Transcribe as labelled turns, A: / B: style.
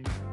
A: you.